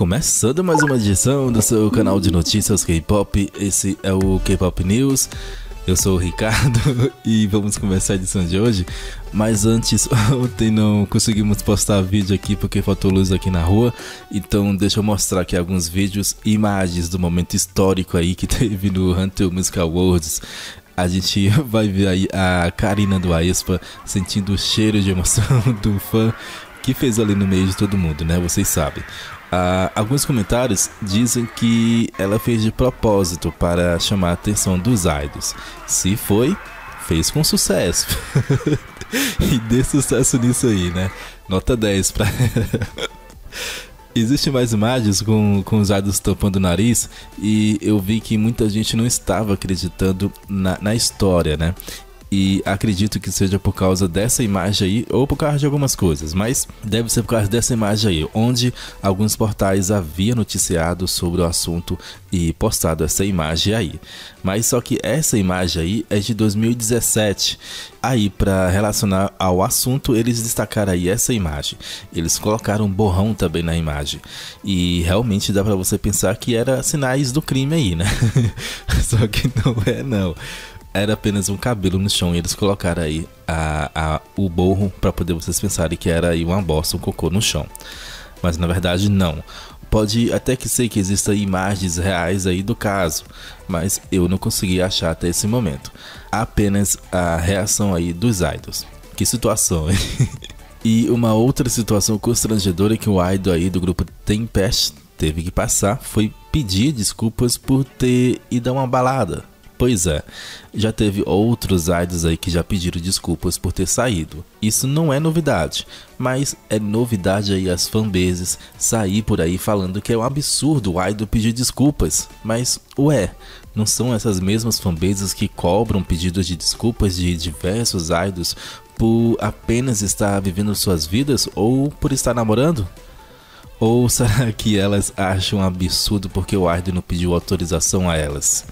Começando mais uma edição do seu canal de notícias K-pop, esse é o K-pop News. Eu sou o Ricardo e vamos começar a edição de hoje. Mas antes, ontem não conseguimos postar vídeo aqui porque faltou luz aqui na rua. Então deixa eu mostrar aqui alguns vídeos e imagens do momento histórico aí que teve no Hunter Music Awards. A gente vai ver aí a Karina do Aespa sentindo o cheiro de emoção do fã que fez ali no meio de todo mundo, né? Vocês sabem. Ah, alguns comentários dizem que ela fez de propósito para chamar a atenção dos idols. Se foi, fez com sucesso. e dê sucesso nisso aí, né? Nota 10 para Existem mais imagens com, com os idols tampando o nariz e eu vi que muita gente não estava acreditando na, na história, né? E acredito que seja por causa dessa imagem aí, ou por causa de algumas coisas, mas deve ser por causa dessa imagem aí, onde alguns portais haviam noticiado sobre o assunto e postado essa imagem aí. Mas só que essa imagem aí é de 2017. Aí, para relacionar ao assunto, eles destacaram aí essa imagem. Eles colocaram um borrão também na imagem. E realmente dá para você pensar que era sinais do crime aí, né? só que não é não era apenas um cabelo no chão e eles colocaram aí a, a, o borro para poder vocês pensarem que era aí uma bosta, um cocô no chão. Mas na verdade não. Pode até que ser que existam imagens reais aí do caso, mas eu não consegui achar até esse momento. Apenas a reação aí dos idols. Que situação, hein? e uma outra situação constrangedora que o idol aí do grupo Tempest teve que passar foi pedir desculpas por ter ido a uma balada Pois é, já teve outros idols aí que já pediram desculpas por ter saído. Isso não é novidade, mas é novidade aí as fanbases sair por aí falando que é um absurdo o idol pedir desculpas. Mas, ué, não são essas mesmas fanbases que cobram pedidos de desculpas de diversos idols por apenas estar vivendo suas vidas ou por estar namorando? Ou será que elas acham absurdo porque o idol não pediu autorização a elas?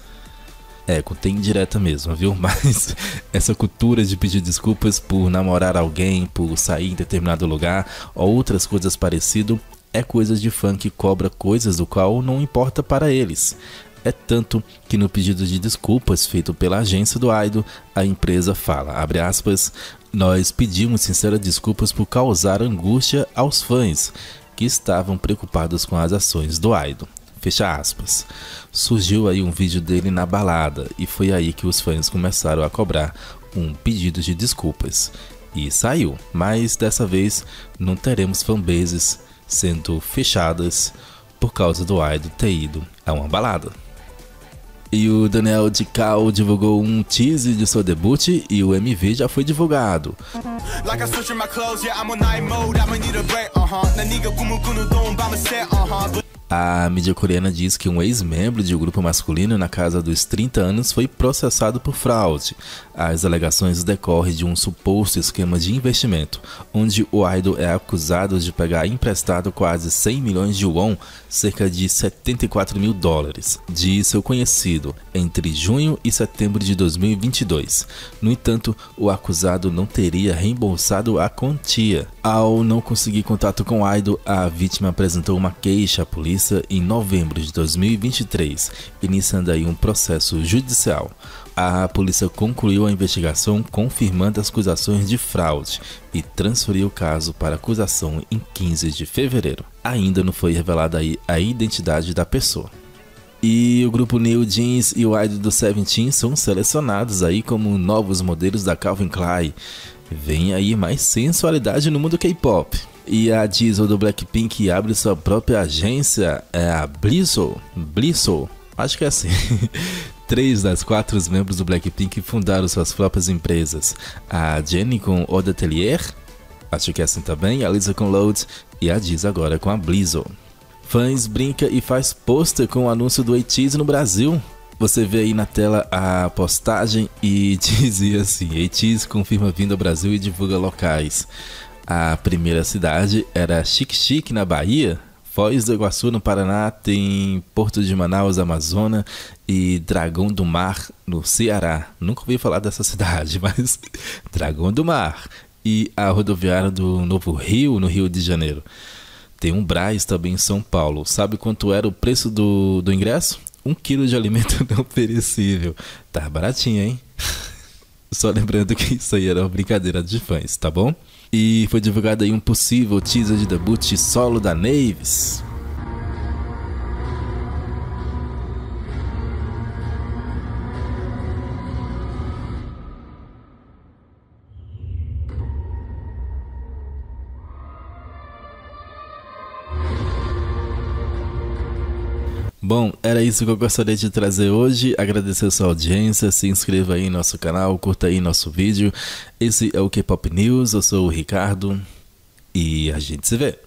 É, contém indireta mesmo, viu? Mas essa cultura de pedir desculpas por namorar alguém, por sair em determinado lugar ou outras coisas parecidas é coisa de fã que cobra coisas do qual não importa para eles. É tanto que no pedido de desculpas feito pela agência do Idol, a empresa fala, abre aspas, nós pedimos sinceras desculpas por causar angústia aos fãs que estavam preocupados com as ações do Idol. Fecha aspas. Surgiu aí um vídeo dele na balada e foi aí que os fãs começaram a cobrar um pedido de desculpas. E saiu, mas dessa vez não teremos fanbases sendo fechadas por causa do idol ter ido a uma balada. E o Daniel de Cal divulgou um teaser de seu debut e o MV já foi divulgado. A mídia coreana diz que um ex-membro de um grupo masculino na casa dos 30 anos foi processado por fraude. As alegações decorrem de um suposto esquema de investimento, onde o idol é acusado de pegar emprestado quase 100 milhões de won, cerca de 74 mil dólares, de seu conhecido, entre junho e setembro de 2022. No entanto, o acusado não teria reembolsado a quantia. Ao não conseguir contato com o idol, a vítima apresentou uma queixa à polícia em novembro de 2023, iniciando aí um processo judicial. A polícia concluiu a investigação confirmando as acusações de fraude e transferiu o caso para acusação em 15 de fevereiro. Ainda não foi revelada aí a identidade da pessoa. E o grupo New Jeans e o Idol do Seventeen são selecionados aí como novos modelos da Calvin Klein. Vem aí mais sensualidade no mundo K-pop. E a Diesel do Blackpink abre sua própria agência, é a Blizzle. Blizzle, acho que é assim. Três das quatro membros do Blackpink fundaram suas próprias empresas. A Jennie com Oda Atelier, acho que é assim também, a Lisa com Load e a Diz agora com a Blizzle. Fãs brinca e faz pôster com o anúncio do ATEEZ no Brasil. Você vê aí na tela a postagem e dizia assim: ATEEZ confirma vindo ao Brasil e divulga locais. A primeira cidade era Xique-Xique, na Bahia. Foz do Iguaçu, no Paraná, tem Porto de Manaus, Amazonas e Dragão do Mar, no Ceará. Nunca ouvi falar dessa cidade, mas Dragão do Mar. E a rodoviária do Novo Rio, no Rio de Janeiro. Tem um Braz também em São Paulo. Sabe quanto era o preço do, do ingresso? Um quilo de alimento não perecível. Tá baratinho, hein? Só lembrando que isso aí era uma brincadeira de fãs, tá bom? E foi divulgado aí um possível teaser de debut solo da Naves. Bom, era isso que eu gostaria de trazer hoje. Agradecer a sua audiência. Se inscreva aí no nosso canal, curta aí nosso vídeo. Esse é o K-Pop News. Eu sou o Ricardo e a gente se vê.